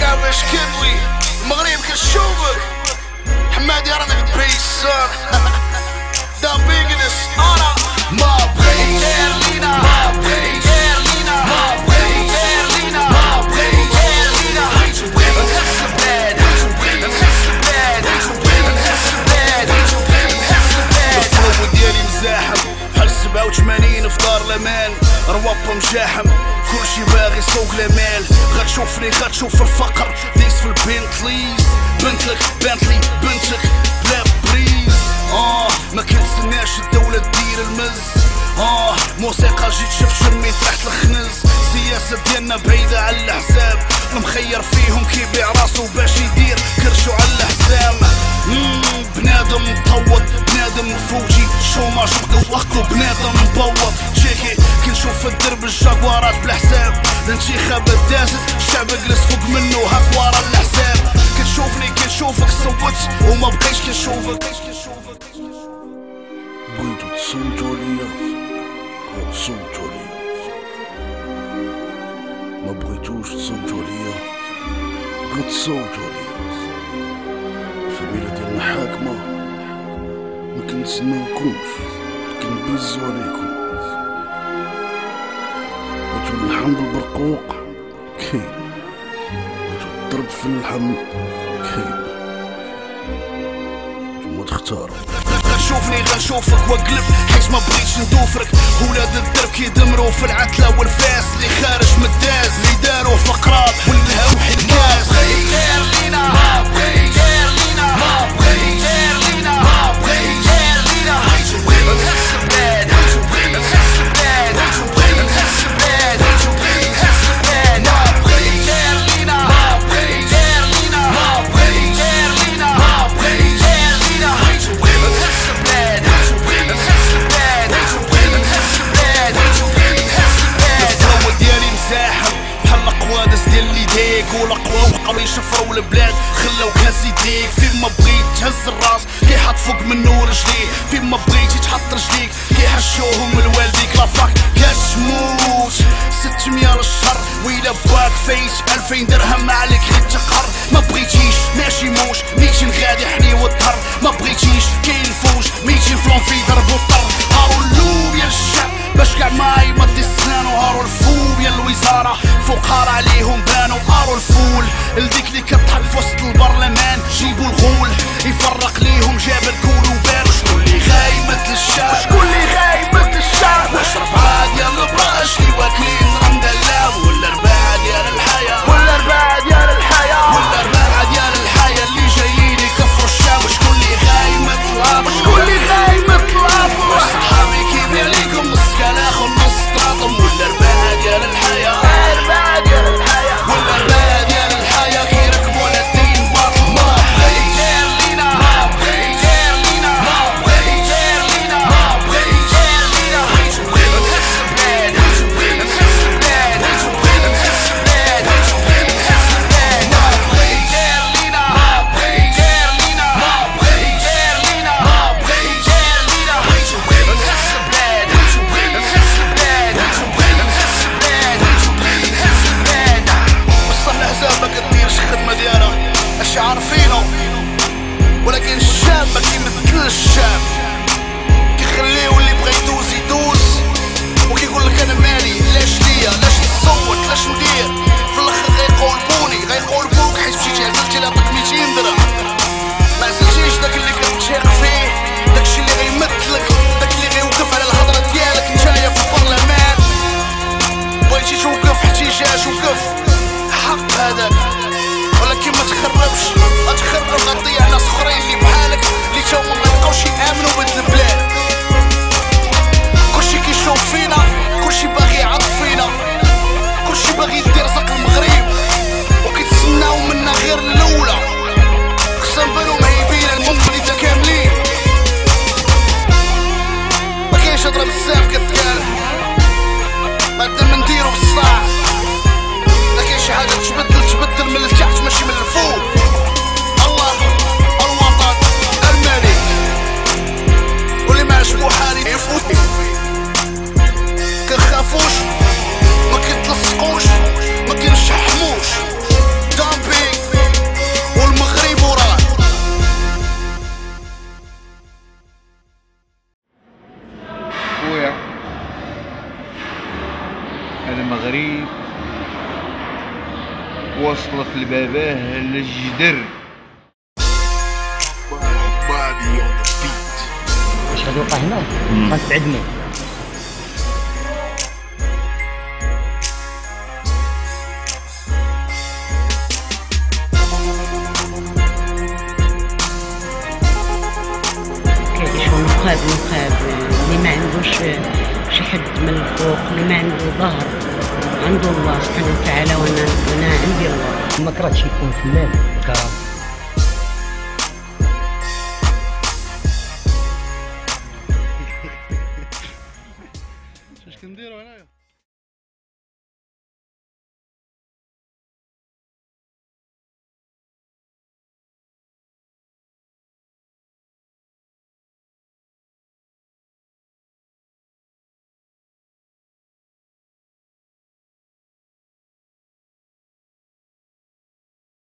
راك عاوش كنوي المغرب كنشوفك حمادي رانا بيسان دا بيجنس أنا ما بغيت غير لينا ما بغيت كلشي باغي يسوق المال غتشوفني غتشوف الفقر ديس في البنتليز بنتلك بنتلي بنتك بلا بريز آه ما كنتسناش الدولة دير المز آه موسيقى جيت شفت شمي تحت الخنز السياسة ديالنا بعيدة على الاحزاب المخير فيهم كيبيع راسو باش يدير كرشو على الاحزام مم، بنادم مطوط بنادم فوجي شوماج وقتو بنادم مبوط كنشوف الدرب الجاكوارات بلا حساب الانتخابات دازت الشعب جلس فوق منه هاك ورا الحساب. كتشوفني كنشوفك صوت وما بقيتش كنشوفك بغيتو تصوتوا عليا. ها صوتوا عليا. ما بغيتوش تصوتوا عليا. بغيت تصوتوا عليا. الفاميلة ديالنا حاكمة ما كنتسناوكمش كنبزو عليكم. نلحم بالبرقوق كاين بغيتو الضرب في اللحم كاين نتوما تختاروا غنشوفني غنشوفك واقلب حيت ما بغيتش ندوفرك. ولاد الدرب كيدمروا في العتلة والفاس. اللي خارج من الداز اللي داروا في الكاس غير لينا ما بغيت ليديك والاقوى وبقاو يشفروا البلاد خلاو كاس يديك فين ما بغيت تهز الراس. كيحط فوق منو رجليه فين ما بغيتي تحط رجليك. كيحشوهم لوالديك لا فاك كتموت 600 للشهر ويلا باك فايت. 2000 درهم عليك غير تقهر. ما بغيتيش ماشي موش. 200 غادي حني والظهر ما بغيتيش كاين فوج. 200 فلون في ضرب الطر يا الشعب باش كاع ما يمد السنان. وهارو الفوب يا الوزارة. فقار عليهم المغرب وصلت لباباه للجدر. واش غادي يوقع هنا غنتعدموا كيعيشوا نقاب نقاب اللي ما عندوش شي حد من الفوق اللي ما عنده ظهر عنده الله سبحانه وتعالى وأنا وأنا عندي الله. ما كرهتش يكون فنان